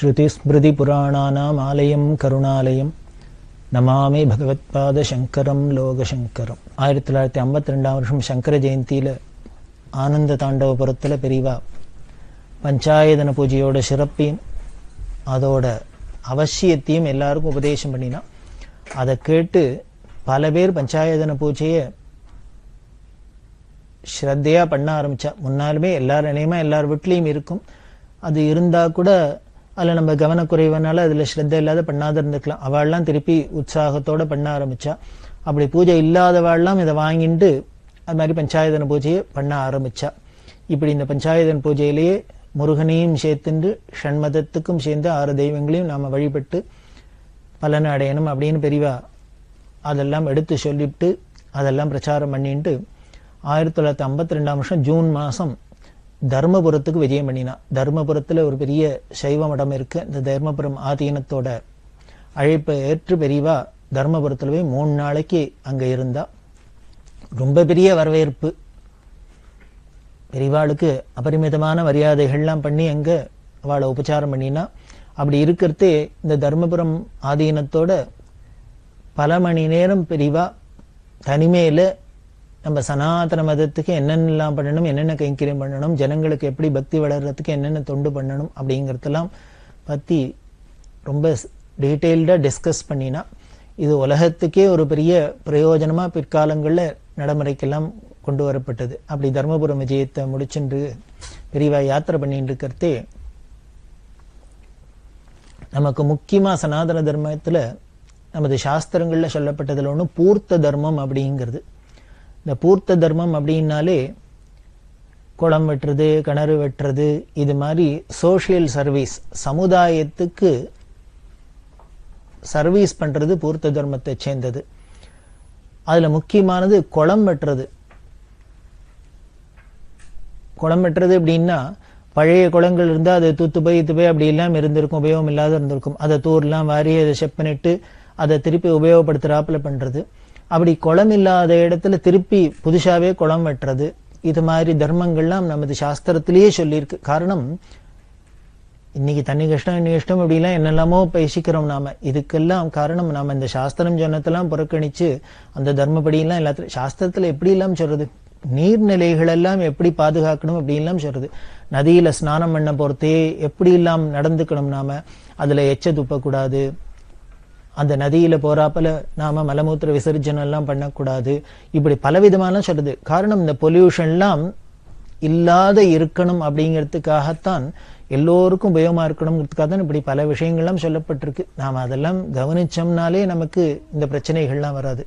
ஸ்ருதிஸ்மிருதிபுராணானாம் ஆலயம் கருணாலயம். நமாமி பகவத்பாத சங்கரம் லோகசங்கரம் ஆயிரத்தி தொள்ளாயிரத்தி ஐம்பத்தி ரெண்டாம் வருஷம் சங்கர ஜெயந்தியில் ஆனந்த தாண்டவபுரத்தில் பெரிவா. பஞ்சாயதன பூஜையோட சிறப்பையும் அதோட அவசியத்தையும் எல்லாருக்கும் உபதேசம் பண்ணினா அதை கேட்டு பல பேர் பஞ்சாயதன பூஜையை ஸ்ரத்தையாக பண்ண ஆரம்பித்தா முன்னாலுமே எல்லார் நினைமா எல்லார் வீட்லேயும் இருக்கும். அது இருந்தால் கூட அதில் நம்ம கவனக்குறைவனால அதில் ஸ்ரத்த இல்லாத பண்ணாத இருந்துக்கலாம். அவள்லாம் திருப்பி உற்சாகத்தோட பண்ண ஆரம்பிச்சா. அப்படி பூஜை இல்லாதவாள்லாம் இதை வாங்கிட்டு அது மாதிரி பஞ்சாயதன பூஜையை பண்ண ஆரம்பிச்சா. இப்படி இந்த பஞ்சாயதன் பூஜையிலேயே முருகனையும் சேர்த்துண்டு ஷண்மதத்துக்கும் சேர்ந்து ஆறு தெய்வங்களையும் நாம் வழிபட்டு பலனை அடையணும் அப்படின்னு பெரிவா அதெல்லாம் எடுத்து சொல்லிவிட்டு அதெல்லாம் பிரச்சாரம் பண்ணிட்டு ஆயிரத்தி தொள்ளாயிரத்தி ஐம்பத்தி ரெண்டாம் வருஷம் ஜூன் மாதம் தர்மபுரத்துக்கு விஜயம் பண்ணினான் தர்மபுரத்தில் ஒரு பெரிய சைவ மடம் இருக்கு. இந்த தர்மபுரம் ஆதீனத்தோட அழைப்பை ஏற்று பெரியவா தர்மபுரத்தில் போய் மூணு நாளைக்கு அங்கே இருந்தா. ரொம்ப பெரிய வரவேற்பு. பெரியவாளுக்கு அபரிமிதமான மரியாதைகள்லாம் பண்ணி அங்கே அவளை உபச்சாரம் பண்ணினா. அப்படி இருக்கிறதே இந்த தர்மபுரம் ஆதீனத்தோட பல மணி நேரம் பெரியவா தனிமையில் நம்ம சனாதன மதத்துக்கு என்னென்னலாம் பண்ணணும் என்னென்ன கைங்கரியம் பண்ணணும் ஜனங்களுக்கு எப்படி பக்தி வளர்றதுக்கு என்னென்ன தொண்டு பண்ணணும் அப்படிங்கிறதெல்லாம் பற்றி ரொம்ப டீட்டெயில்டாக டிஸ்கஸ் பண்ணினா இது உலகத்துக்கே ஒரு பெரிய பிரயோஜனமாக பிற்காலங்களில் நடைமுறைக்கெல்லாம் கொண்டு வரப்பட்டது. அப்படி தர்மபுரம் விஜயத்தை முடிச்சுட்டு பெரியவா யாத்திரை பண்ணிட்டு இருக்கிறதே நமக்கு முக்கியமாக சனாதன தர்மத்தில் நமது சாஸ்திரங்களில் சொல்லப்பட்டதில் ஒன்று பூர்த்த தர்மம் அப்படிங்கிறது. இந்த பூர்த்த தர்மம் அப்படின்னாலே குளம் வெட்டுறது கிணறு வெட்டுறது இது மாதிரி சோஷியல் சர்வீஸ் சமுதாயத்துக்கு சர்வீஸ் பண்ணுறது பூர்த்த தர்மத்தை சேர்ந்தது. அதில் முக்கியமானது குளம் வெட்டுறது. குளம் வெட்டுறது அப்படின்னா பழைய குளங்கள் இருந்தால் அது தூத்து போய் இது போய் அப்படி எல்லாம் இருந்திருக்கும் உபயோகம் இல்லாத இருந்திருக்கும். அதை தூர்லாம் வாரி அதை செப் பண்ணிட்டு அதை திருப்பி உபயோகப்படுத்துறாப்புல பண்ணுறது அப்படி குளம் இல்லாத இடத்துல திருப்பி புதுசாவே குளம் வெட்டுறது இது மாதிரி தர்மங்கள்லாம் நமது சாஸ்திரத்திலேயே சொல்லியிருக்கு. காரணம் இன்னைக்கு தண்ணி கஷ்டம் இன்னி கஷ்டம் இப்படிலாம் என்னெல்லாமோ பேசிக்கிறோம் நாம. இதுக்கெல்லாம் காரணம் நாம இந்த சாஸ்திரம் சொன்னதெல்லாம் புறக்கணிச்சு அந்த தர்மப்படியெல்லாம் எல்லாத்துலையும் சாஸ்திரத்துல எப்படி எல்லாம் சொல்றது? நீர்நிலைகள் எல்லாம் எப்படி பாதுகாக்கணும் அப்படின்லாம் சொல்றது. நதியில ஸ்நானம் பண்ண பொறுத்தே எப்படி எல்லாம் நடந்துக்கணும் நாம? அதுல எச்ச துப்பக்கூடாது அந்த நதியில போறாப்பல நாம மலமூத்திர விசர்ஜனம் எல்லாம் பண்ணக்கூடாது. இப்படி பலவிதமான சொல்றது காரணம் இந்த பொல்யூஷன்லாம் இல்லாத இருக்கணும் அப்படிங்கிறதுக்காகத்தான் எல்லோருக்கும் உபயோகமா இருக்கணுங்கிறதுக்காக தான் இப்படி பல விஷயங்கள்லாம் சொல்லப்பட்டிருக்கு. நாம அதெல்லாம் கவனிச்சோம்னாலே நமக்கு இந்த பிரச்சனைகள்லாம் வராது.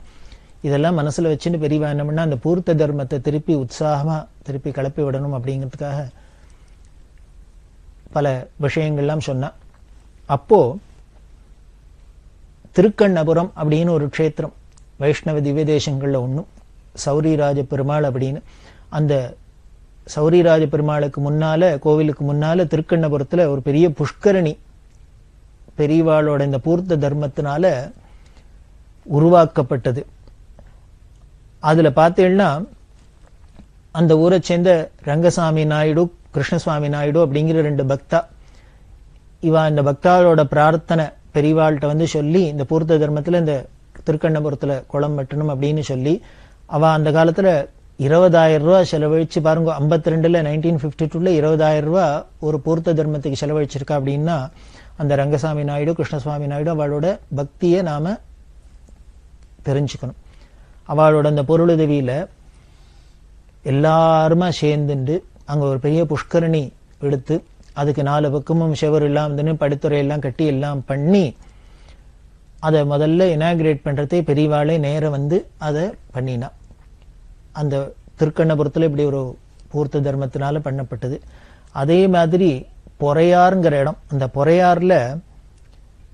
இதெல்லாம் மனசுல வச்சுன்னு பெரியவா என்னம்னா அந்த பூர்த்த தர்மத்தை திருப்பி உற்சாகமா திருப்பி கிளப்பி விடணும் அப்படிங்கிறதுக்காக பல விஷயங்கள்லாம் சொன்னா. அப்போ திருக்கண்ணபுரம் அப்படின்னு ஒரு க்ஷேத்திரம். வைஷ்ணவ திவ்ய தேசங்களில் ஒன்றும் சௌரிராஜ பெருமாள் அப்படின்னு. அந்த சௌரிராஜ பெருமாளுக்கு முன்னால கோவிலுக்கு முன்னால திருக்கண்ணபுரத்தில் ஒரு பெரிய புஷ்கரணி. பெரியவாளோட இந்த பூர்த்த தர்மத்தினால உருவாக்கப்பட்டது. அதில் பார்த்தீங்கன்னா அந்த ஊரை சேர்ந்த ரங்கசாமி நாயுடு கிருஷ்ணசுவாமி நாயுடு அப்படிங்கிற ரெண்டு பக்தா. இவா இந்த பக்தாளோட பிரார்த்தனை பெரியவாள்கிட்ட வந்து சொல்லி இந்த பூர்த்த தர்மத்தில் இந்த திருக்கண்ணபுரத்தில் குளம் வெட்டணும் அப்படின்னு சொல்லி அவ அந்த காலத்தில் இருபதாயிரம் ரூபா செலவழிச்சு பாருங்க ஐம்பத்தி ரெண்டுல நைன்டீன் ஃபிஃப்டி டூல இருபதாயிரம் ரூபா ஒரு பூர்த்த தர்மத்துக்கு செலவழிச்சிருக்கா அப்படின்னா அந்த ரங்கசாமி நாயுடு கிருஷ்ணசுவாமி நாயுடு அவளோட பக்தியை நாம தெரிஞ்சுக்கணும். அவளோட அந்த பொருளுதவியில எல்லாருமா சேர்ந்துண்டு அங்கே ஒரு பெரிய புஷ்கரணி எடுத்து அதுக்கு நாலு பக்கமும் ஷவர் எல்லாம் வந்து படித்துறை எல்லாம் கட்டி எல்லாம் பண்ணி அதை முதல்ல இனாகிரேட் பண்றதே பெரியவாளே நேரம் வந்து அதை பண்ணினா. அந்த திருக்கண்ணபுரத்துல இப்படி ஒரு பூர்த்த தர்மத்தினால பண்ணப்பட்டது. அதே மாதிரி பொறையாருங்கிற இடம் அந்த பொறையாறுல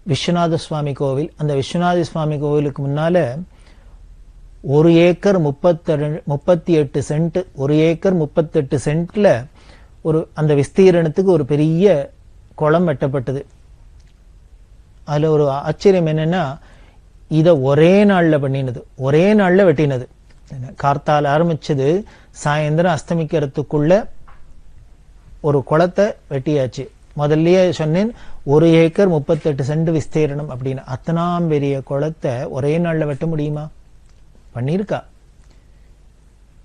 விஸ்வநாத சுவாமி கோவில் அந்த விஸ்வநாத சுவாமி கோவிலுக்கு முன்னால ஒரு ஏக்கர் முப்பத்தி முப்பத்தி எட்டு சென்ட் ஒரு ஏக்கர் முப்பத்தெட்டு சென்ட்ல ஒரு அந்த விஸ்தீரணத்துக்கு ஒரு பெரிய குளம் வெட்டப்பட்டது. அதில் ஒரு ஆச்சரியம் என்னன்னா இதை ஒரே நாளில் பண்ணினது ஒரே நாளில் வெட்டினது. கார்த்தால் ஆரம்பிச்சது சாயந்தரம் அஸ்தமிக்கிறதுக்குள்ள ஒரு குளத்தை வெட்டியாச்சு. முதல்லயே சொன்னேன் ஒரு ஏக்கர் முப்பத்தெட்டு சென்ட் விஸ்தீரணம் அப்படின்னு. அத்தனாம் பெரிய குளத்தை ஒரே நாளில் வெட்ட முடியுமா? பண்ணியிருக்கா.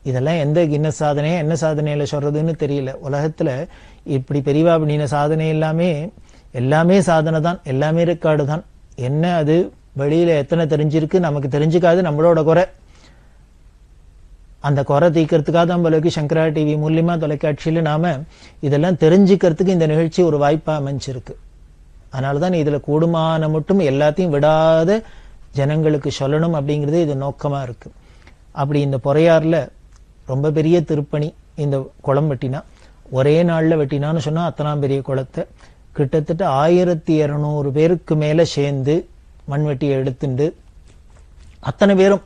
இதெல்லாம் எந்த கின்ன சாதனையா என்ன சாதனையில சொல்றதுன்னு தெரியல. உலகத்துல இப்படி பெரியவா அப்படின்ன சாதனை எல்லாமே எல்லாமே சாதனை தான் எல்லாமே ரெக்கார்டு தான். என்ன அது? வெளியில எத்தனை தெரிஞ்சிருக்கு? நமக்கு தெரிஞ்சுக்காது நம்மளோட குறை. அந்த குறை தீக்கிறதுக்காக நம்மளுக்கு சங்கரா டிவி மூலியமா தொலைக்காட்சியில நாம இதெல்லாம் தெரிஞ்சுக்கிறதுக்கு இந்த நிகழ்ச்சி ஒரு வாய்ப்பா அமைஞ்சிருக்கு. அதனாலதான் இதுல கூடுமான மட்டும் எல்லாத்தையும் விடாத ஜனங்களுக்கு சொல்லணும் அப்படிங்கிறது இது நோக்கமா இருக்கு. அப்படி இந்த பொறையாறுல ரொம்ப பெரிய திருப்பணி இந்த குளம் வெட்டினா. ஒரே நாளில் வெட்டினான்னு சொன்னால் அத்தனாம் பெரிய குளத்தை. கிட்டத்தட்ட ஆயிரத்தி இரநூறு பேருக்கு மேலே சேர்ந்து மண்வெட்டியை எடுத்துண்டு அத்தனை பேரும்.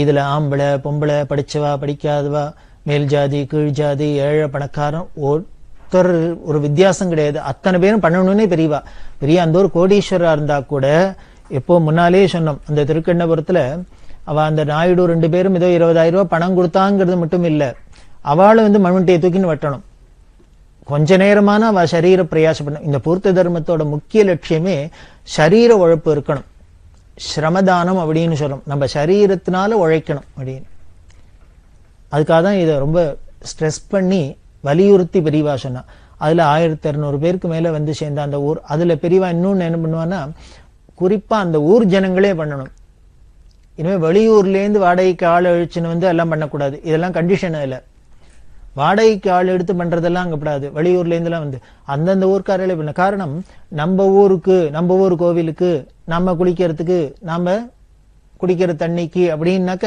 இதில் ஆம்பளை பொம்பளை படித்தவா படிக்காதவா மேல் ஜாதி கீழ் ஜாதி ஏழை பணக்காரன் ஒருத்தர் ஒரு வித்தியாசம் கிடையாது. அத்தனை பேரும் பண்ணணும்னே பெரியவா பெரிய அந்த ஒரு கோடீஸ்வரராக இருந்தால் கூட எப்போ முன்னாலே சொன்னோம் அந்த திருக்கண்ணபுரத்தில் அவ அந்த நாயுடு ரெண்டு பேரும் ஏதோ இருபதாயிரம் ரூபாய் பணம் கொடுத்தாங்கிறது மட்டும் இல்ல. அவளும் வந்து மண்வெட்டியை தூக்கின்னு வெட்டணும். கொஞ்ச நேரமான அவ சரீர பிரயாசம் பண்ண இந்த பூர்த்த தர்மத்தோட முக்கிய லட்சியமே சரீர உழைப்பு இருக்கணும். சிரமதானம் அப்படின்னு சொல்லணும் நம்ம சரீரத்தினால உழைக்கணும் அப்படின்னு. அதுக்காக தான் இதை ரொம்ப ஸ்ட்ரெஸ் பண்ணி வலியுறுத்தி பெரியவா சொன்னான் அதுல ஆயிரத்தி இருநூறு பேருக்கு மேல வந்து சேர்ந்த அந்த ஊர் அதுல பெரியவா இன்னொன்னு என்ன பண்ணுவான்னா குறிப்பா அந்த ஊர் ஜனங்களே பண்ணணும். இனிமேல் வெளியூர்லேருந்து வாடகைக்கு ஆள் அழிச்சுன்னு வந்து எல்லாம் பண்ணக்கூடாது. இதெல்லாம் கண்டிஷன் இல்லை. வாடகைக்கு ஆள் எடுத்து பண்ணுறதெல்லாம் அங்கே கூடாது வெளியூர்லேருந்துலாம் வந்து அந்தந்த ஊர்க்காரர்களே பண்ண காரணம் நம்ம ஊருக்கு நம்ம ஊர் கோவிலுக்கு நம்ம குளிக்கிறதுக்கு நாம் குடிக்கிற தண்ணிக்கு அப்படின்னாக்க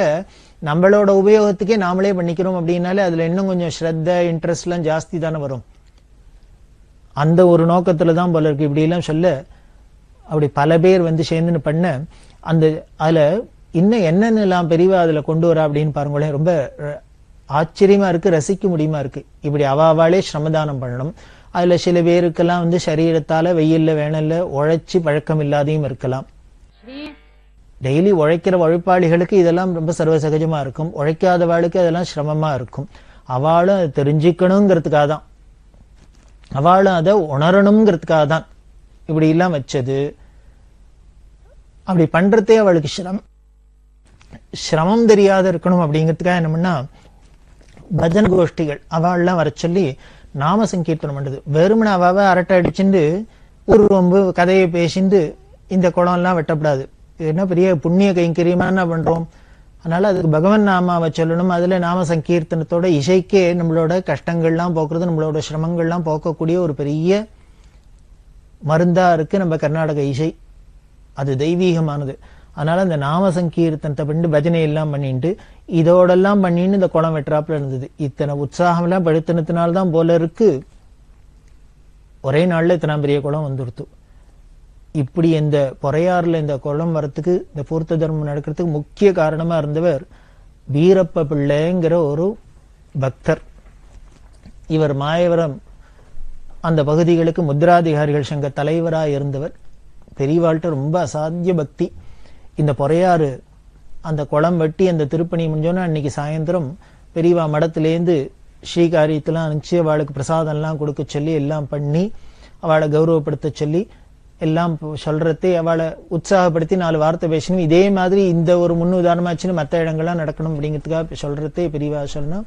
நம்மளோட உபயோகத்துக்கே நாமளே பண்ணிக்கிறோம் அப்படின்னாலே அதில் இன்னும் கொஞ்சம் ஸ்ரத்த இன்ட்ரெஸ்ட்லாம் ஜாஸ்தி தானே வரும். அந்த ஒரு நோக்கத்தில் தான் போல இருக்கு. இப்படிலாம் சொல்ல அப்படி பல பேர் வந்து சேர்ந்துன்னு பண்ண அந்த அதில் இன்னும் என்னென்னலாம் பெரியவா அதுல கொண்டு வரா அப்படின்னு பாருங்களேன் ரொம்ப ஆச்சரியமா இருக்கு ரசிக்க முடியுமா இருக்கு. இப்படி அவ அவாளே சிரமதானம் பண்ணணும். அதுல சில பேருக்கெல்லாம் வந்து சரீரத்தால வெயில்ல வேணல்ல உழைச்சு பழக்கம் இல்லாதையும் இருக்கலாம். டெய்லி உழைக்கிற உழைப்பாளிகளுக்கு இதெல்லாம் ரொம்ப சர்வசகஜமா இருக்கும். உழைக்காதவாளுக்கு அதெல்லாம் சிரமமா இருக்கும். அவளும் அதை தெரிஞ்சுக்கணுங்கிறதுக்காக தான். அவளும் அதை உணரணுங்கிறதுக்காக தான். இப்படி எல்லாம் வச்சது. அப்படி பண்றதே அவளுக்கு சிரமம். சிரமம் தெரியாத இருக்கணும் அப்படிங்கிறதுக்காக என்னமுன்னா பஜன கோஷ்டிகள் அவள்லாம் வர சொல்லி நாம சங்கீர்த்தனம் பண்ணுறது வெறுமனை அவாவ அரட்டை அடிச்சுண்டு ஒரு ரொம்ப கதையை பேசிந்து இந்த குளம் எல்லாம் வெட்டப்படாது. என்ன பெரிய புண்ணிய கைங்கரியமா என்ன பண்றோம்? அதனால அதுக்கு பகவன் நாமாவை சொல்லணும். அதுல நாம சங்கீர்த்தனத்தோட இசைக்கே நம்மளோட கஷ்டங்கள்லாம் போக்குறது நம்மளோட சிரமங்கள்லாம் போக்கக்கூடிய ஒரு பெரிய மருந்தா இருக்கு நம்ம கர்நாடக இசை. அது தெய்வீகமானது. அதனால அந்த நாம சங்கீர்த்தனத்தை பண்ணி பஜனை எல்லாம் பண்ணிட்டு இதோடெல்லாம் பண்ணின்னு இந்த குளம் வெட்டுறாப்புல இருந்தது. இத்தனை உற்சாகம் எல்லாம் படுத்தினத்தினால்தான் போல இருக்கு. ஒரே நாள்ல இத்தனை பெரிய குளம் வந்துடுத்து இப்படி இந்த பொறையாறுல இந்த குளம் வரத்துக்கு இந்த பூர்த்த தர்மம் நடக்கிறதுக்கு முக்கிய காரணமா இருந்தவர் வீரப்ப பிள்ளைங்கிற ஒரு பக்தர். இவர் மாயவரம் அந்த பகுதிகளுக்கு முத்ராதிகாரிகள் சங்க தலைவராக இருந்தவர். பெரியவாள்கிட்ட ரொம்ப அசாத்திய பக்தி. இந்த பொறையாறு அந்த குளம் வெட்டி அந்த திருப்பணி முடிஞ்சோன்னா அன்னைக்கு சாயந்தரம் பெரியவா மடத்துலேருந்து ஸ்ரீகாரியத்தெல்லாம் அனுப்பிச்சு அவளுக்கு பிரசாதம்லாம் கொடுக்க சொல்லி எல்லாம் பண்ணி அவளை கௌரவப்படுத்த சொல்லி எல்லாம் சொல்றதே அவளை உற்சாகப்படுத்தி நாலு வார்த்தை பேசணும். இதே மாதிரி இந்த ஒரு முன் உதாரணமாச்சுன்னு மற்ற இடங்கள்லாம் நடக்கணும் அப்படிங்கிறதுக்காக சொல்றதே பெரியவா சொல்லணும்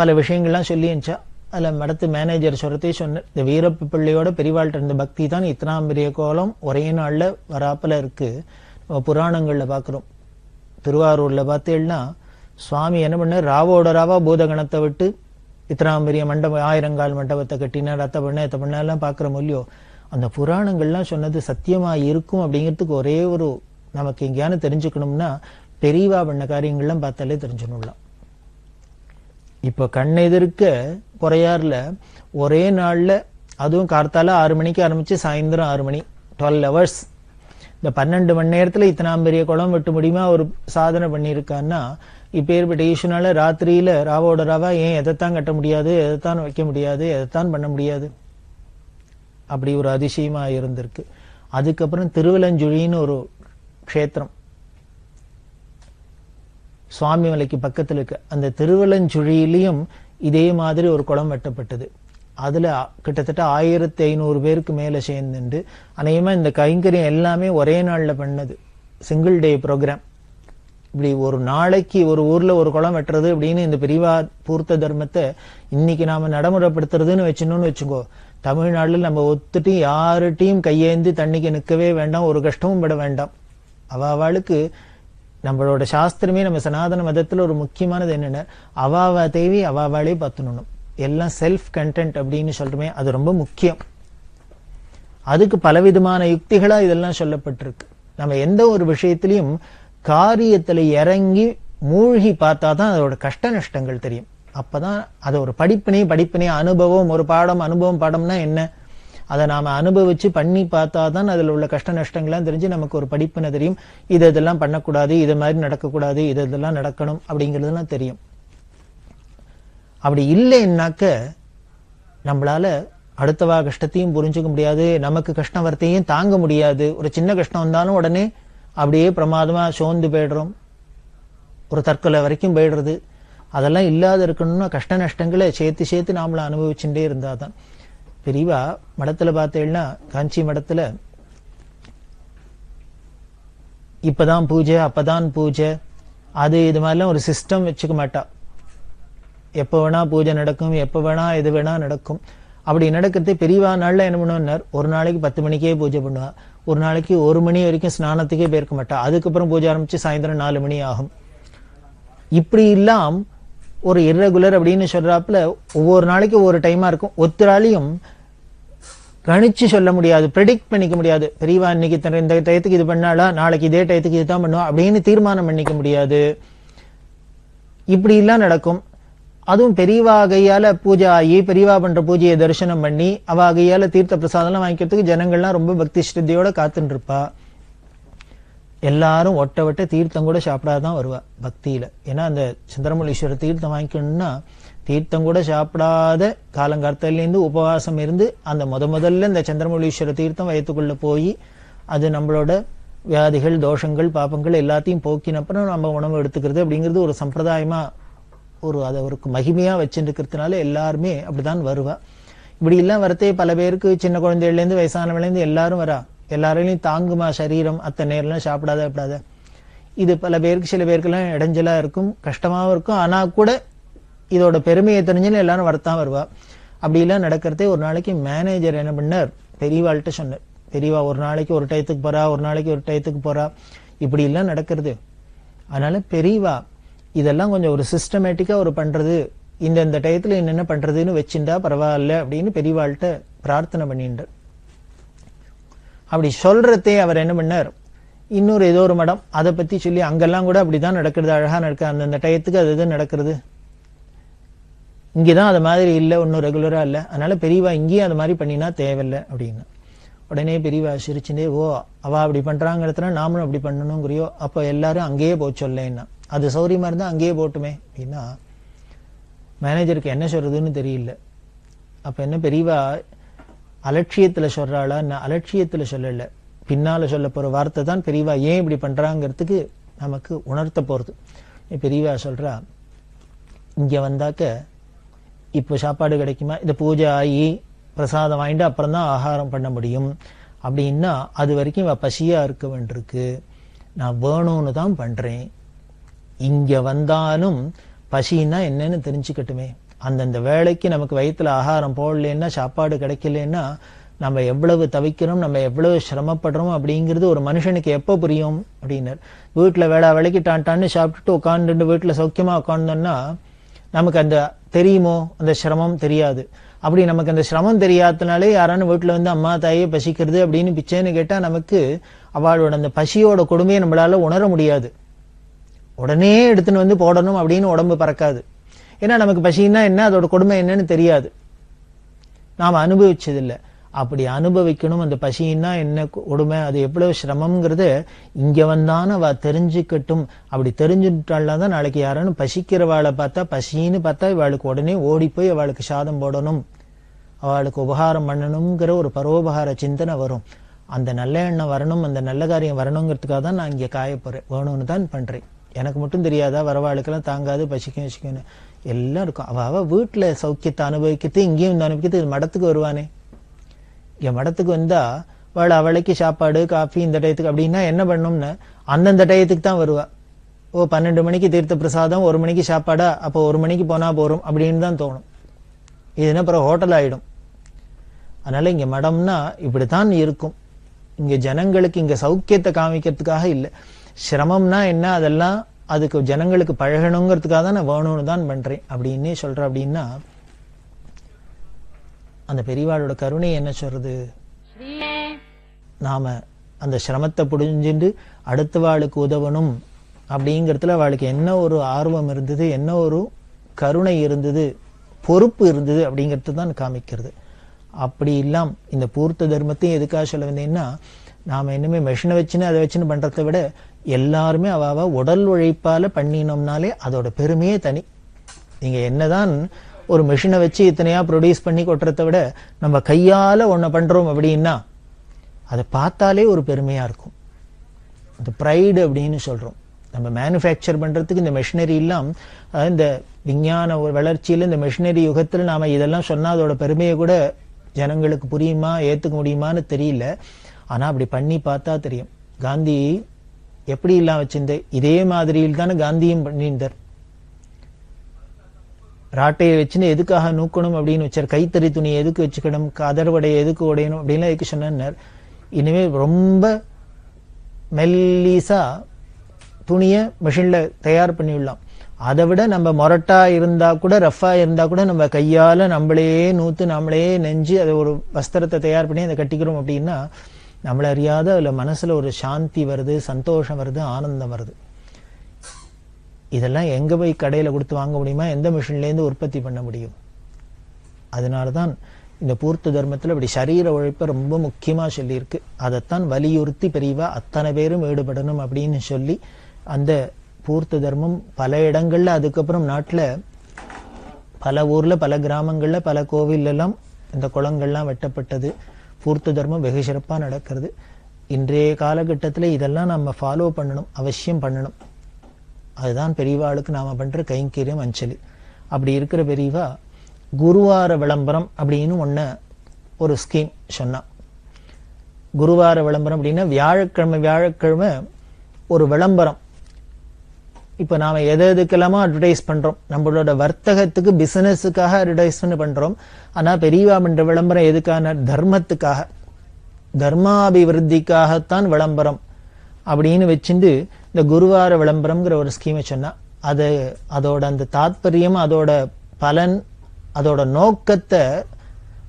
பல விஷயங்கள்லாம் சொல்லி இருந்துச்சா அதில் மடத்து மேனேஜர் சொல்றதே சொன்ன இந்த வீரப்ப பிள்ளையோட பெரிவாள்கிட்ட இருந்த பக்தி தான் இத்தனாம் பெரிய கோலம் ஒரே நாளில் வராப்பில் இருக்குது நம்ம புராணங்களில் பார்க்குறோம் திருவாரூரில் பார்த்தேன்னா சுவாமி என்ன பண்ண ராவோட ராவா பூதகணத்தை விட்டு இத்தனாம் பெரிய மண்டபம் ஆயிரங்கால் மண்டபத்தை கட்டினா ரத்த பண்ண எத்த பண்ண பார்க்குறோம் இல்லையோ? அந்த புராணங்கள்லாம் சொன்னது சத்தியமாக இருக்கும் அப்படிங்கிறதுக்கு ஒரே ஒரு நமக்கு எங்கேயானு தெரிஞ்சுக்கணும்னா பெரியவா பண்ண காரியங்கள்லாம் பார்த்தாலே தெரிஞ்சுக்கணும்லாம் இப்போ கண் எதிர்க்க பொறையாறுல ஒரே நாளில் அதுவும் கார்த்தால ஆறு மணிக்கு ஆரம்பிச்சு சாயந்தரம் ஆறு மணி டுவெல் ஹவர்ஸ் இந்த பன்னெண்டு மணி நேரத்தில் இத்தனாம் பெரிய குளம் வெட்ட முடியுமா? ஒரு சாதனை பண்ணியிருக்கான்னா இப்பேற்பட்ட ஈஸ்வனால ராத்திரியில ராவோட ராவா ஏன் எதைத்தான் கட்ட முடியாது? எதைத்தான் வைக்க முடியாது? எதைத்தான் பண்ண முடியாது? அப்படி ஒரு அதிசயமா இருந்திருக்கு. அதுக்கப்புறம் திருவலஞ்சுழின்னு ஒரு க்ஷேத்திரம். சுவாமி மலைக்கு பக்கத்தில் இருக்கு அந்த திருவலஞ்சுழியிலையும் இதே மாதிரி ஒரு குளம் வெட்டப்பட்டது. அதுல கிட்டத்தட்ட ஆயிரத்தி ஐநூறு பேருக்கு மேல சேர்ந்துண்டு அநேகமா இந்த கைங்கரியம் எல்லாமே ஒரே நாள்ல பண்ணது. சிங்கிள் டே ப்ரோக்ராம் இப்படி ஒரு நாளைக்கு ஒரு ஊர்ல ஒரு குளம் வெட்டுறது அப்படின்னு இந்த பிரிவா பூர்த்த தர்மத்தை இன்னைக்கு நாம நடைமுறைப்படுத்துறதுன்னு வச்சுனோம்னு வச்சுக்கோ. தமிழ்நாட்டில் நம்ம ஒத்துட்டு யாருட்டையும் கையேந்தி தண்ணிக்கு நிற்கவே வேண்டாம் ஒரு கஷ்டமும் பட வேண்டாம். அவளுக்கு நம்மளோட சாஸ்திரமே நம்ம சனாதன மதத்துல ஒரு முக்கியமானது என்னன்னா அவாவா தேவி அவாவாலே பார்த்துணும் எல்லாம் செல்ஃப் கண்டென்ட் அப்படின்னு சொல்றோமே அது ரொம்ப முக்கியம். அதுக்கு பலவிதமான யுக்திகளா இதெல்லாம் சொல்லப்பட்டிருக்கு. நம்ம எந்த ஒரு விஷயத்திலையும் காரியத்துல இறங்கி மூழ்கி பார்த்தா தான் அதோட கஷ்ட நஷ்டங்கள் தெரியும். அப்பதான் அது ஒரு படிப்பினை படிப்பினை அனுபவம் ஒரு பாடம் அனுபவம் பாடம்னா என்ன? அதை நாம அனுபவிச்சு பண்ணி பார்த்தா தான் அதுல உள்ள கஷ்ட நஷ்டங்கள்லாம் தெரிஞ்சு நமக்கு ஒரு படிப்பினை தெரியும். இது இதெல்லாம் பண்ணக்கூடாது இது மாதிரி நடக்கக்கூடாது இது இதெல்லாம் நடக்கணும் அப்படிங்கிறதுலாம் தெரியும். அப்படி இல்லைன்னாக்க நம்மளால அடுத்தவா கஷ்டத்தையும் புரிஞ்சுக்க முடியாது நமக்கு கஷ்டம் வரத்தையும் தாங்க முடியாது. ஒரு சின்ன கஷ்டம் வந்தாலும் உடனே அப்படியே பிரமாதமா சோர்ந்து போயிடுறோம். ஒரு தற்கொலை வரைக்கும் போயிடுறது. அதெல்லாம் இல்லாத இருக்கணும்னா கஷ்ட நஷ்டங்களை சேர்த்து சேர்த்து நாமளை அனுபவிச்சுட்டே இருந்தாதான். பெரியவா மடத்துல பார்த்தேன்னா காஞ்சி மடத்துல இப்பதான் பூஜை அப்பதான் பூஜை அது இது மாதிரிலாம் ஒரு சிஸ்டம் வச்சுக்க மாட்டா. எப்போ வேணா பூஜை நடக்கும் எப்போ வேணா எது வேணா நடக்கும். அப்படி நடக்கிறது பெரியவா நாள்ல என்ன பண்ணுவார் ஒரு நாளைக்கு பத்து மணிக்கே பூஜை பண்ணுவா. ஒரு நாளைக்கு ஒரு மணி வரைக்கும் ஸ்நானத்துக்கே போயிருக்க மாட்டா. அதுக்கப்புறம் பூஜை ஆரம்பிச்சு சாயந்தரம் நாலு மணி ஆகும். இப்படி இல்லாம் ஒரு இர்ரெகுலர் அப்படின்னு சொல்றாப்புல ஒவ்வொரு நாளைக்கு ஒவ்வொரு டைமா இருக்கும். ஒத்துராலையும் கணிச்சு சொல்ல முடியாது ப்ரெடிக்ட் பண்ணிக்க முடியாது. பெரியவா இன்னைக்கு இந்த டயத்துக்கு இது பண்ணாலா நாளைக்கு இதே டயத்துக்கு இதுதான் பண்ணுவோம் அப்படின்னு தீர்மானம் பண்ணிக்க முடியாது. இப்படி எல்லாம் நடக்கும். அதுவும் பெரியவா கையால பூஜை ஆகி பெரியவா பண்ற பூஜையை தரிசனம் பண்ணி அவ கையால தீர்த்த பிரசாதம்லாம் வாங்கிக்கிறதுக்கு ஜனங்கள்லாம் ரொம்ப பக்தி ஸ்ரத்தையோட காத்துட்டு இருப்பா. எல்லாரும் ஒட்ட ஒட்ட தீர்த்தம் கூட சாப்பிடாதான் வருவா பக்தியில. ஏன்னா அந்த சுந்தரமல்லீஸ்வரர் தீர்த்தம் வாங்கிக்கணும்னா தீர்த்தம் கூட சாப்பிடாத காலங்காலத்திலேருந்து உபவாசம் இருந்து அந்த முத முதல்ல இந்த சந்திரமௌலீஸ்வர தீர்த்தம் வயத்துக்குள்ளே போய் அது நம்மளோட வியாதிகள் தோஷங்கள் பாபங்கள் எல்லாத்தையும் போக்கினப்புறம் நம்ம உணவு எடுத்துக்கிறது அப்படிங்கிறது ஒரு சம்பிரதாயமா ஒரு அதை ஒரு மகிமையா வச்சுருக்கிறதுனால எல்லாருமே அப்படிதான் வருவா. இப்படி எல்லாம் வரத்தே பல பேருக்கு சின்ன குழந்தைகள்லேருந்து வயசானவங்கலேருந்து எல்லாரும் வரா. எல்லாரையும் தாங்குமா சரீரம்? அத்தனை நேரம்லாம் சாப்பிடாத விடாத. இது பல பேருக்கு சில பேருக்கெல்லாம் இடைஞ்சலா இருக்கும் கஷ்டமாவும் இருக்கும். ஆனா கூட இதோட பெருமையை தெரிஞ்சுன்னு எல்லாரும் வரத்தான் வருவா. அப்படிலாம் நடக்கிறதே ஒரு நாளைக்கு மேனேஜர் என்ன பண்ணார்? பெரியவாள்கிட்ட சொன்னார். பெரியவா ஒரு நாளைக்கு ஒரு டயத்துக்கு போறா ஒரு நாளைக்கு ஒரு டயத்துக்கு போறா. இப்படி எல்லாம் நடக்கிறது. அதனால பெரியவா இதெல்லாம் கொஞ்சம் ஒரு சிஸ்டமேட்டிக்கா ஒரு பண்றது இந்த இந்த டயத்துல என்னென்ன பண்றதுன்னு வச்சுட்டா பரவாயில்ல அப்படின்னு பெரியவாள்கிட்ட பிரார்த்தனை பண்ணிட்டு அப்படி சொல்றதே அவர் என்ன பண்ணார்? இன்னொரு ஏதோ ஒரு மடம் அதை பத்தி சொல்லி அங்கெல்லாம் கூட அப்படிதான் நடக்கிறது. அழகா நடக்க அந்தந்த டயத்துக்கு அது இது நடக்கிறது? இங்கதான் அது மாதிரி இல்லை ஒன்றும் ரெகுலரா இல்லை. அதனால பெரியவா இங்கேயும் அது மாதிரி பண்ணினா தேவையில்லை அப்படின்னு. உடனே பெரியவா சிரிச்சுட்டே ஓ அவ அப்படி பண்றாங்கிறதுனா நாமளும் அப்படி பண்ணணுங்கிறியோ? அப்போ எல்லாரும் அங்கேயே போக சொல்லேன்னா. அது சௌரியமா இருந்தா அங்கேயே போட்டுமே. அப்படின்னா மேனேஜருக்கு என்ன சொல்றதுன்னு தெரியல. அப்ப என்ன பெரியவா அலட்சியத்துல சொல்றாளா? நான் அலட்சியத்துல சொல்லல. பின்னால சொல்ல போற வார்த்தை தான் பெரியவா ஏன் இப்படி பண்றாங்கிறதுக்கு நமக்கு உணர்த்த போறது. பெரியவா சொல்றா இங்க வந்தாக்க இப்போ சாப்பாடு கிடைக்குமா? இந்த பூஜை ஆகி பிரசாதம் வாங்கிட்டு அப்புறம் தான் ஆகாரம் பண்ண முடியும். அப்படின்னா அது வரைக்கும் இவ பசியா இருக்க வேண்டியிருக்கு. நான் வேணும்னு தான் பண்றேன். இங்க வந்தாலும் பசின்னா என்னன்னு தெரிஞ்சுக்கட்டுமே. அந்தந்த வேலைக்கு நமக்கு வயிற்றுல ஆகாரம் போடலன்னா சாப்பாடு கிடைக்கலன்னா நம்ம எவ்வளவு தவிக்கிறோம் நம்ம எவ்வளவு சிரமப்படுறோம் அப்படிங்கிறது ஒரு மனுஷனுக்கு எப்போ புரியும் அப்படின்னார். வீட்டில் வேலை வேலைக்கு டான் டான்னு சாப்பிட்டுட்டு உட்காந்துட்டு வீட்டில் சௌக்கியமாக உட்காந்தோம்னா நமக்கு அந்த தெரியுமோ? அந்த சிரமம் தெரியாது. அப்படி நமக்கு அந்த சிரமம் தெரியாதனாலே யாரானு வீட்டில் வந்து அம்மா தாயே பசிக்கிறது அப்படின்னு பிச்சைன்னு கேட்டால் நமக்கு அவளோட அந்த பசியோட கொடுமையை நம்மளால உணர முடியாது. உடனே எடுத்துன்னு வந்து போடணும் அப்படின்னு உடம்பு பறக்காது. ஏன்னா நமக்கு பசின்னா என்ன? அதோட கொடுமை என்னன்னு தெரியாது. நாம் அனுபவிச்சதில்லை. அப்படி அனுபவிக்கணும். அந்த பசின்னா என்ன? கொடுமை? அது எவ்வளவு சிரமம்ங்கிறது இங்க வந்தான அவ தெரிஞ்சுக்கட்டும். அப்படி தெரிஞ்சுட்டாள்னா தான் நாளைக்கு யாரானும் பசிக்கிறவாளை பார்த்தா பசின்னு பார்த்தா இவாளுக்கு உடனே ஓடி போய் அவளுக்கு சாதம் போடணும். அவளுக்கு உபகாரம் பண்ணணுங்கிற ஒரு பரோபகார சிந்தனை வரும். அந்த நல்ல எண்ணம் வரணும். அந்த நல்ல காரியம் வரணுங்கிறதுக்காக தான் நான் இங்கே காய வேணும்னு தான் பண்றேன். எனக்கு மட்டும் தெரியாதா? வரவாளுக்கெல்லாம் தாங்காது பசிக்கும் வசிக்கும்னு எல்லாம் இருக்கும். அவ அவ வீட்டுல சௌக்கியத்தை அனுபவிக்கிறது இங்கேயும் அனுபவிக்கிறது மடத்துக்கு வருவானே. என் மடத்துக்கு வந்தா அவள் அவளைக்கு சாப்பாடு காஃபி இந்த டயத்துக்கு அப்படின்னா என்ன பண்ணும்னு அந்தந்த டயத்துக்கு தான் வருவா. ஓ பன்னெண்டு மணிக்கு தீர்த்த பிரசாதம் ஒரு மணிக்கு சாப்பாடா அப்போ ஒரு மணிக்கு போனா போறோம் அப்படின்னு தான் தோணும். இதுனா அப்புறம் ஹோட்டல் ஆயிடும். அதனால இங்க மடம்னா இப்படித்தான் இருக்கும். இங்க ஜனங்களுக்கு இங்க சௌக்கியத்தை காமிக்கிறதுக்காக இல்லை. சிரமம்னா என்ன? அதெல்லாம் அதுக்கு ஜனங்களுக்கு பழகணுங்கிறதுக்காக தான் நான் வேணும்னு தான் பண்றேன். அப்படின்னே சொல்றேன் அப்படின்னா அந்த பெரியவாளோட கருணை என்ன சொல்றது? நாம அந்த சிரமத்தை புடிஞ்சுட்டு அடுத்த வாளுக்கு உதவணும் அப்படிங்கிறதுல அவளுக்கு என்ன ஒரு ஆர்வம் இருந்தது என்ன ஒரு கருணை இருந்தது பொறுப்பு இருந்தது அப்படிங்கிறது தான் காமிக்கிறது. அப்படி இல்லாம் இந்த பூர்த்த தர்மத்தையும் எதுக்காக சொல்ல வந்தேன்னா நாம இன்னுமே மெஷினை வச்சுன்னு அதை வச்சுன்னு பண்றதை விட எல்லாருமே அவ உடல் உழைப்பால பண்ணினோம்னாலே அதோட பெருமையே தனி. நீங்க என்னதான் ஒரு மிஷினை வச்சு இத்தனையா ப்ரொடியூஸ் பண்ணி கொட்டுறத விட நம்ம கையால ஒன்ன பண்றோம் அப்படின்னா அதை பார்த்தாலே ஒரு பெருமையா இருக்கும். இந்த ப்ரைடு அப்படின்னு சொல்றோம். நம்ம மேனுஃபேக்சர் பண்றதுக்கு இந்த மெஷினரி எல்லாம் இந்த விஞ்ஞான ஒரு வளர்ச்சியில இந்த மெஷினரி யுகத்தில் நாம இதெல்லாம் சொன்னா அதோட பெருமையை கூட ஜனங்களுக்கு புரியுமா ஏத்துக்க முடியுமான்னு தெரியல. ஆனா அப்படி பண்ணி பார்த்தா தெரியும். காந்தி எப்படி எல்லாம் வச்சிருந்த? இதே மாதிரியில் தானே காந்தியும் பண்ணியிருந்தார். ராட்டையை வச்சுன்னு எதுக்காக நூக்கணும் அப்படின்னு வச்சார்? கைத்தறி துணியை எதுக்கு வச்சுக்கணும்? கதர்வடையை எதுக்கு உடையணும் அப்படின்லாம் எதுக்கு சொன்னார்? இனிமேல் ரொம்ப மெல்லிசா துணியை மிஷினில் தயார் பண்ணிவிடலாம் அதை விட நம்ம மொரட்டா இருந்தா கூட ரஃபா இருந்தா கூட நம்ம கையால நம்மளே நூத்து நம்மளே நெஞ்சு அதை ஒரு வஸ்திரத்தை தயார் பண்ணி அதை கட்டிக்கிறோம் அப்படின்னா நம்மள அறியாத அதுல மனசுல ஒரு சாந்தி வருது சந்தோஷம் வருது ஆனந்தம் வருது. இதெல்லாம் எங்க போய் கடையில கொடுத்து வாங்க முடியுமா? எந்த மிஷின்ல இருந்து உற்பத்தி பண்ண முடியும்? அதனாலதான் இந்த பூர்த்த தர்மத்துல இப்படி சரீர உழைப்பை ரொம்ப முக்கியமா சொல்லியிருக்கு. அதைத்தான் வலியுறுத்தி பெரியவா அத்தனை பேரும் ஈடுபடணும் அப்படின்னு சொல்லி அந்த பூர்த்த தர்மம் பல இடங்கள்ல அதுக்கப்புறம் நாட்டுல பல ஊர்ல பல கிராமங்கள்ல பல கோவில் எல்லாம் இந்த குளங்கள்லாம் வெட்டப்பட்டது. பூர்த்த தர்மம் வெகு சிறப்பாக நடக்கிறது. இன்றைய காலகட்டத்தில் இதெல்லாம் நம்ம ஃபாலோ பண்ணணும் அவசியம் பண்ணணும். அதுதான் பெரியவாளுக்கு நாம் பண்ணுற கைங்கரியம் அஞ்சலி. அப்படி இருக்கிற பெரியவா குருவார விளம்பரம் அப்படின்னு ஒன்று ஒரு ஸ்கீம் சொன்னான் குருவார விளம்பரம் அப்படின்னா வியாழக்கிழமை வியாழக்கிழமை ஒரு விளம்பரம். இப்போ நாம் எது எதுக்கெல்லாமோ அட்வர்டைஸ் பண்ணுறோம் நம்மளோட வர்த்தகத்துக்கு பிஸ்னஸுக்காக அட்வர்டைஸ்மெண்ட் பண்ணுறோம் ஆனால் பெரியவா பண்ணுற விளம்பரம் எதுக்கான? தர்மத்துக்காக. தர்மாபிவிருத்திக்காகத்தான் விளம்பரம். அப்படின்னு வச்சுட்டு இந்த குருவார விளம்பரம்ங்கிற ஒரு ஸ்கீமை சொன்னால் அது அதோட அந்த தாத்பரியம் அதோட பலன் அதோட நோக்கத்தை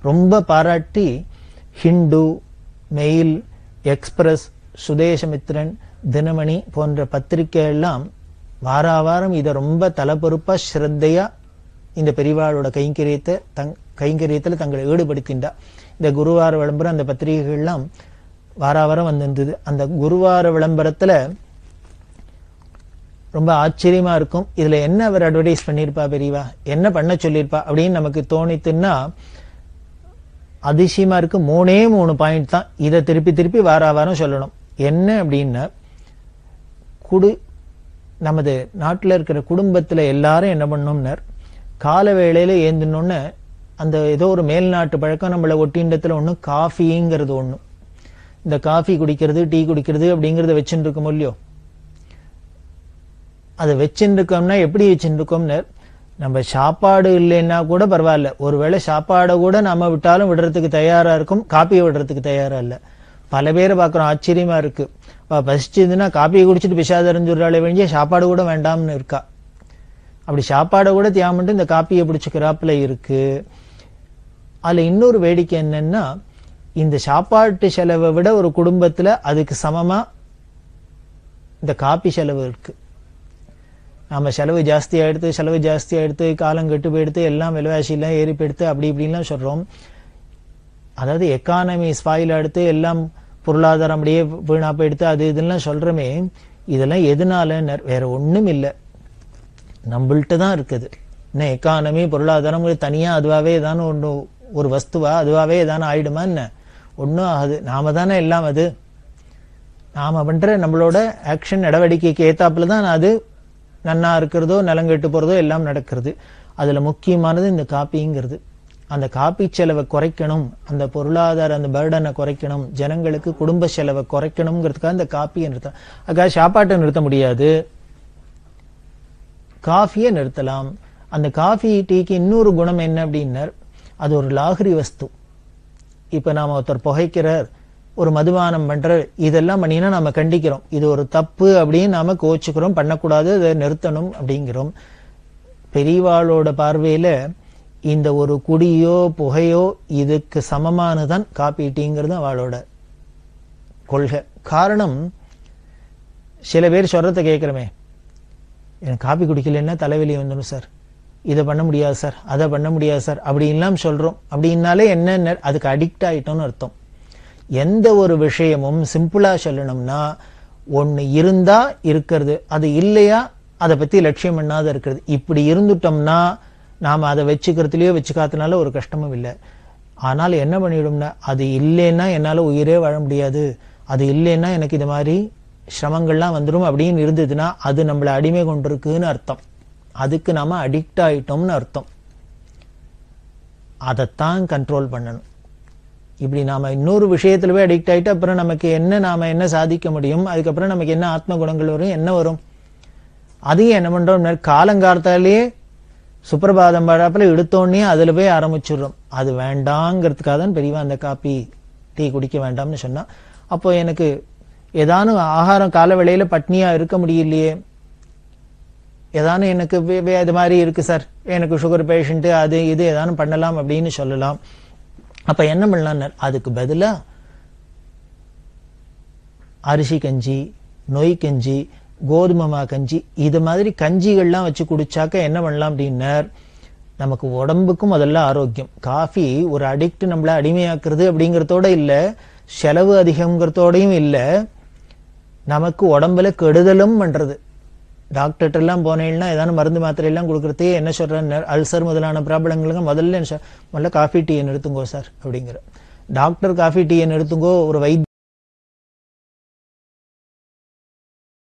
ரொம்ப பாராட்டி ஹிந்து மெயில் எக்ஸ்பிரஸ் சுதேசமித்ரன் தினமணி போன்ற பத்திரிகை எல்லாம் வார வாரம் இதை ரொம்ப தலப்பொறுப்பா ஸ்ரத்தையா இந்த பெரியவாளோட கைங்கரியத்தை தங் கைங்கரியத்தில் தங்களை ஈடுபடுத்தின்றா இந்த குருவார விளம்பரம் அந்த பத்திரிகைகள்லாம் வார வாரம் வந்திருந்தது. அந்த குருவார விளம்பரத்துல ரொம்ப ஆச்சரியமா இருக்கும். இதுல என்ன அவர் அட்வர்டைஸ் பண்ணியிருப்பா பெரியவா? என்ன பண்ண சொல்லியிருப்பா அப்படின்னு நமக்கு தோணித்துன்னா அதிசயமா இருக்கு. மூணே மூணு பாயிண்ட் தான். இதை திருப்பி திருப்பி வார வாரம் சொல்லணும். என்ன அப்படின்னா குடு நமது நாட்டில் இருக்கிற குடும்பத்தில் எல்லாரும் என்ன பண்ணோம்னர்? கால வேளையில் ஏந்தினோன்னு அந்த ஏதோ ஒரு மேல்நாட்டு பழக்கம் நம்மளை ஒட்டின்றத்தில் ஒன்று காஃபிங்கிறது ஒன்று இந்த காஃபி குடிக்கிறது டீ குடிக்கிறது அப்படிங்கிறத வச்சுட்டு இருக்கோம் இல்லையோ? அதை வச்சுருக்கோம்னா எப்படி வச்சுருக்கோம்னர்? நம்ம சாப்பாடு இல்லைன்னா கூட பரவாயில்ல. ஒருவேளை சாப்பாடை கூட நம்ம விட்டாலும் விடுறதுக்கு தயாராக இருக்கும் காப்பியை விடுறதுக்கு தயாராக இல்லை. பல பேரை பார்க்குறோம் ஆச்சரியமா இருக்கு. அவ பசிச்சதுன்னா காப்பியை குடிச்சிட்டு பிசாதறிஞ்சுறாளே வேண்டிய சாப்பாடு கூட வேண்டாம்னு இருக்கா. அப்படி சாப்பாடை கூட தியாமட்டு இந்த காப்பியை பிடிச்சிக்கிறாப்புல இருக்கு. அதுல இன்னொரு வேடிக்கை என்னன்னா இந்த சாப்பாட்டு செலவை விட ஒரு குடும்பத்துல அதுக்கு சமமா இந்த காப்பி செலவு இருக்கு. நாம செலவு ஜாஸ்தி ஆயிடுத்து செலவு ஜாஸ்தி ஆயிடுத்து காலம் கெட்டு போயிடுத்து எல்லாம் விலைவாசியெல்லாம் ஏறி போயிடுத்து அப்படி இப்படின்லாம் சொல்றோம். அதாவது எக்கானமி ஸ்பாயில் எடுத்து எல்லாம் பொருளாதாரம் அப்படியே வீணா போயிடுத்து அது இதெல்லாம் சொல்கிறோமே இதெல்லாம் எதனால வேற ஒண்ணும் இல்லை நம்மள்கிட்ட தான் இருக்குது. என்ன எக்கானமி பொருளாதாரம் தனியா அதுவாகவே ஏதான ஒன்று ஒரு வஸ்துவா அதுவாகவே ஏதான ஆயிடுமா என்ன? ஒன்றும் ஆகுது. நாம தானே எல்லாம் அது. நாம பண்ற நம்மளோட ஆக்ஷன் நடவடிக்கைக்கு ஏத்தாப்புல தான் அது நன்னா இருக்கிறதோ நலங்கெட்டு போறதோ எல்லாம் நடக்கிறது. அதுல முக்கியமானது இந்த காப்பிங்கிறது. அந்த காப்பி செலவை குறைக்கணும் அந்த பொருளாதார அந்த பேர்டனை குறைக்கணும் ஜனங்களுக்கு குடும்ப செலவை குறைக்கணுங்கிறதுக்காக இந்த காப்பியை நிறுத்தலாம். அதுக்காக சாப்பாட்டை நிறுத்த முடியாது. காஃபியை நிறுத்தலாம். அந்த காஃபி டீக்கு இன்னொரு குணம் என்ன அப்படின்னர்? அது ஒரு லாகரி வஸ்து. இப்போ நாம் ஒருத்தர் புகைக்கிறார் ஒரு மதுபானம் பண்றார் இதெல்லாம் பண்ணினா நம்ம கண்டிக்கிறோம். இது ஒரு தப்பு அப்படின்னு நாம கோச்சுக்கிறோம் பண்ணக்கூடாது அதை நிறுத்தணும் அப்படிங்கிறோம். பெரியவாளோட பார்வையில இந்த ஒரு குடியோ புகையோ இதுக்கு சமமானதான் காப்பி டீங்கிறது அவளோட கொள்கை. காரணம் சில பேர் சொல்றத கேட்குறமே. எனக்கு காப்பி குடிக்கலன்னா தலைவலி வந்துடும் சார். இதை பண்ண முடியாது சார். அதை பண்ண முடியாது சார். அப்படின்லாம் சொல்கிறோம் அப்படின்னாலே என்ன அதுக்கு அடிக்ட் ஆகிட்டோம்னு அர்த்தம். எந்த ஒரு விஷயமும் சிம்பிளாக சொல்லணும்னா ஒன்று இருந்தால் இருக்கிறது. அது இல்லையா? அதை பற்றி லட்சியம் பண்ணாத இருக்கிறது. இப்படி இருந்துட்டோம்னா நாம் அதை வச்சுக்கிறதுலையோ வச்சுக்காதனால ஒரு கஷ்டமும் இல்லை. ஆனால் என்ன பண்ணிவிடும்னா அது இல்லைன்னா என்னால் உயிரே வாழ முடியாது. அது இல்லைன்னா எனக்கு இது மாதிரி சிரமங்கள்லாம் வந்துடும் அப்படின்னு இருந்ததுன்னா அது நம்மளை அடிமை கொண்டிருக்குன்னு அர்த்தம். அதுக்கு நாம் அடிக்ட் ஆகிட்டோம்னு அர்த்தம். அதைத்தான் கண்ட்ரோல் பண்ணணும். இப்படி நாம் இன்னொரு விஷயத்துல போய் அடிக்ட் ஆகிட்டு அப்புறம் நமக்கு என்ன நாம் என்ன சாதிக்க முடியும்? அதுக்கப்புறம் நமக்கு என்ன ஆத்ம குணங்கள் வரும்? என்ன வரும்? அதையும் என்ன பண்ணுறோம் காலங்காலத்தாலேயே சுப்பிரபாதம் பாடாப்புல எடுத்தோடனே அதுல போய் ஆரம்பிச்சிடுறோம். அது வேண்டாங்கிறதுக்காக தான் பெரியவா அந்த காப்பி டீ குடிக்க வேண்டாம்னு சொன்னான் அப்போ எனக்கு ஏதானும் ஆகாரம் கால வேளையில பட்னியா இருக்க முடியலையே. ஏதானும் எனக்கு இது மாதிரி இருக்கு சார். எனக்கு சுகர் பேஷண்ட் அது இது ஏதானும் பண்ணலாம் அப்படின்னு சொல்லலாம். அப்ப என்ன பண்ணலாம் அதுக்கு பதிலா அரிசி கஞ்சி நொய் கஞ்சி கோதுமை மா கஞ்சி. இது மாதிரி கஞ்சிகள்லாம் வச்சு குடிச்சாக்க என்ன பண்ணலாம் அப்படின்னர்? நமக்கு உடம்புக்கும் முதல்ல ஆரோக்கியம். காஃபி ஒரு அடிக்ட் நம்மளை அடிமையாக்குறது அப்படிங்கிறதோட இல்ல. செலவு அதிகங்கிறதோடையும் இல்லை. நமக்கு உடம்புல கெடுதலும் பண்றது. டாக்டர்கிட்ட எல்லாம் ஏதாவது மருந்து மாத்திரை எல்லாம் கொடுக்கறதே என்ன சொல்கிறேன் அல்சர் முதலான ப்ராப்ளங்களுக்கு முதல்ல என்ன முதல்ல காஃபி டீயை நிறுத்துங்கோ சார் அப்படிங்கிற. டாக்டர் காஃபி டீயை நிறுத்துங்கோ ஒரு வைத்திய